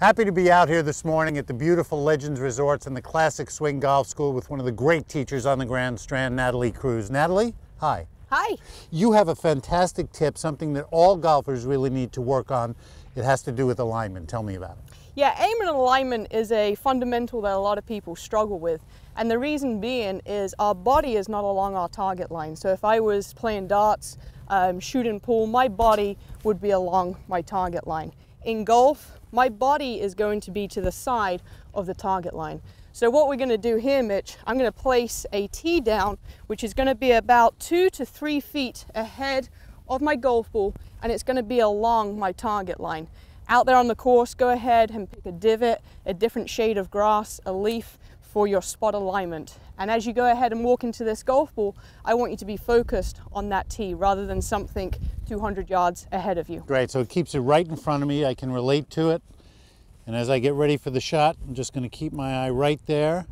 Happy to be out here this morning at the beautiful Legends Resorts and the Classic Swing Golf School with one of the great teachers on the Grand Strand, Natalie Cruse. Natalie, hi. Hi. You have a fantastic tip, something that all golfers really need to work on. It has to do with alignment. Tell me about it. Yeah, aim and alignment is a fundamental that a lot of people struggle with. And the reason being is our body is not along our target line. So if I was playing darts, um, shooting pool, my body would be along my target line. In golf, my body is going to be to the side of the target line. So what we're going to do here, Mitch, I'm going to place a tee down, which is going to be about two to three feet ahead of my golf ball, and it's going to be along my target line. Out there on the course, go ahead and pick a divot, a different shade of grass, a leaf, for your spot alignment. And as you go ahead and walk into this golf ball, I want you to be focused on that tee rather than something 200 yards ahead of you. Great, so it keeps it right in front of me. I can relate to it. And as I get ready for the shot, I'm just gonna keep my eye right there.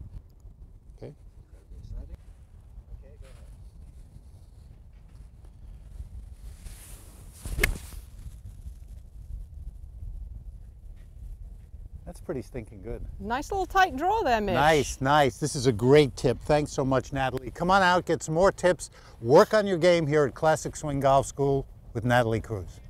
That's pretty stinking good. Nice little tight draw there, Mitch. Nice, nice. This is a great tip. Thanks so much, Natalie. Come on out, get some more tips. Work on your game here at Classic Swing Golf School with Natalie Cruse.